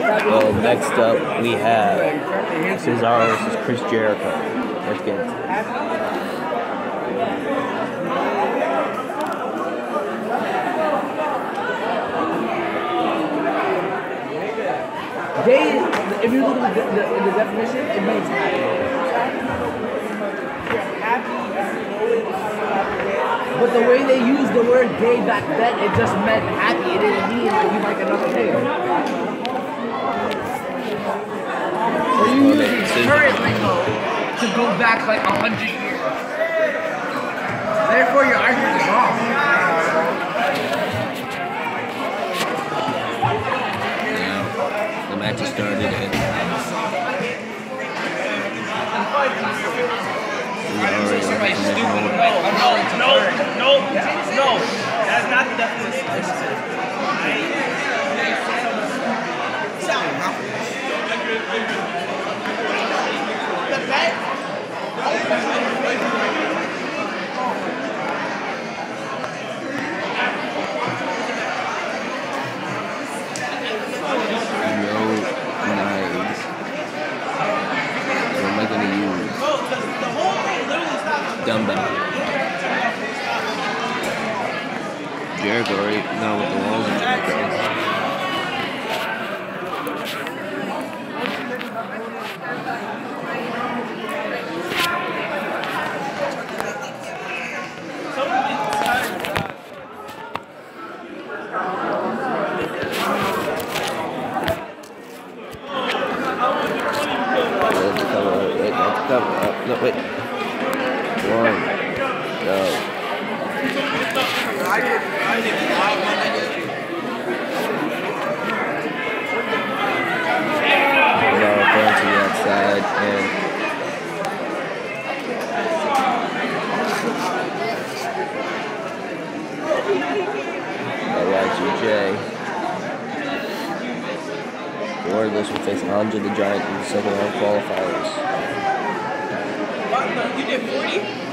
Well, next up we have Cesaro versus Chris Jericho. Let's get it. Gay, if you look at the, the, the definition, it means happy. But the way they used the word gay back then, it just meant happy. It didn't mean like you like another day. So you use the current lingo to go back like a hundred years. Therefore, your argument is wrong. Now, the match has started and we already are in this moment. No, no, no, no. That's not the definition. No knives. What am I gonna use? Dumbbell. Jericho right now with the walls Jericho. That's the cover up. Wait, that's the cover up. No, wait. One. Go. Y2J. Will face Andre the Giant in the second round qualifiers. What? You did 40?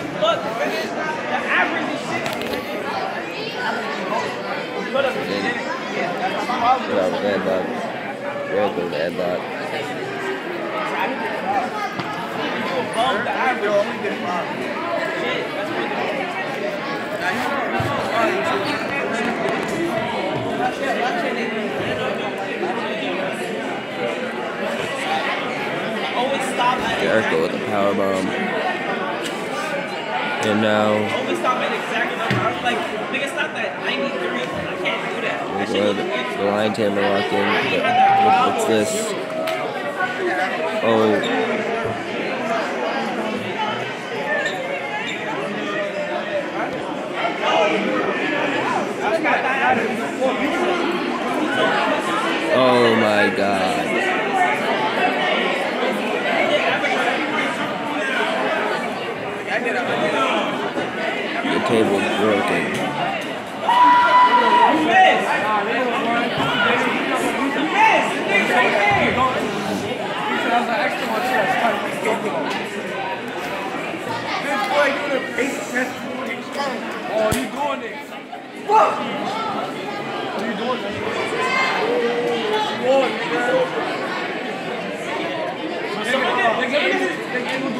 Look, the average is 60. Put up above the average. Always stop at Jericho with a power bomb. And now Always stop at exact number. I'm like, nigga, stop that 93. I can't do that. That we shit the Liontamer locked in. What- what's this? Oh. Oh my god. Table's broken. Oh, you doing it? Fuck! What are you doing? What? Nigga, nigga, ain't no doing with. Bro,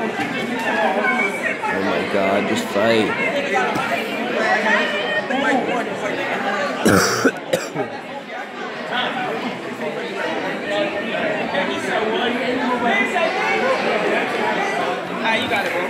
Oh my god, just fight. Ah, you got it, bro.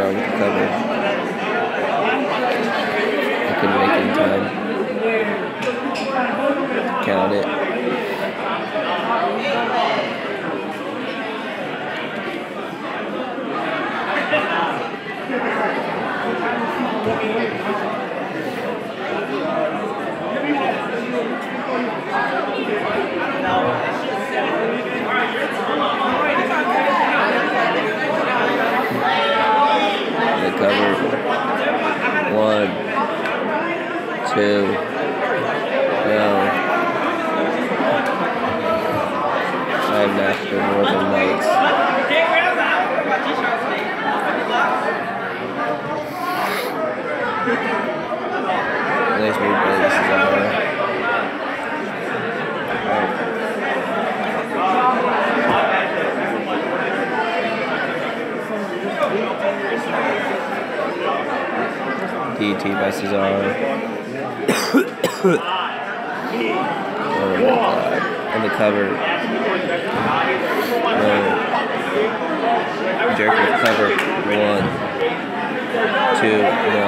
There's Cesaro with the cover. I couldn't make it in time. Count it. The cover. One, two, no. I'm after Northern Lights. Nice move this is our. DT by Cesaro. oh. On the cover. No. Jericho cover. One. Two. No.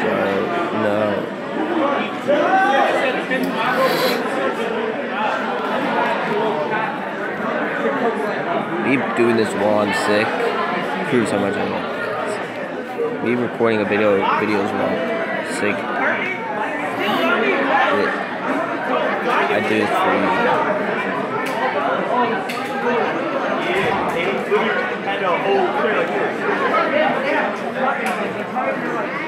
So, no. Me doing this while I'm sick proves how much I love. Me recording a video videos while sick. It, I do it for you.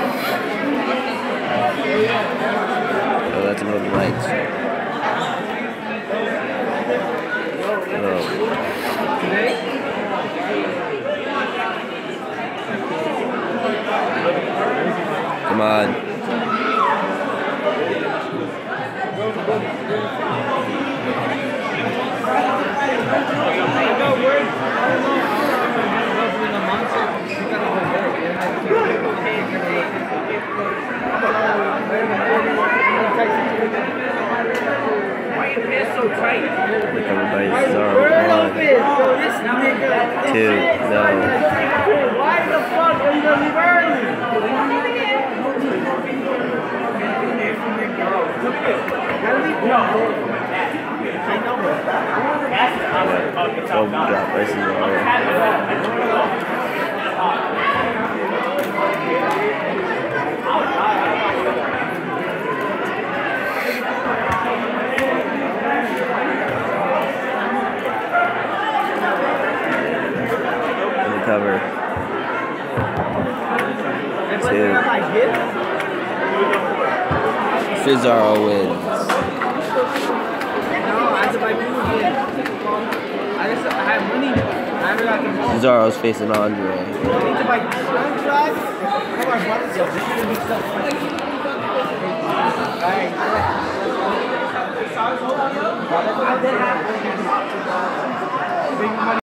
Like everybody's. One, two, no. Why the fuck are you god, this is Cesaro. On the cover. Two. Cesaro wins. No, I had to buy food again. I just I had money. I never got the ball. Cesaro's facing Andre.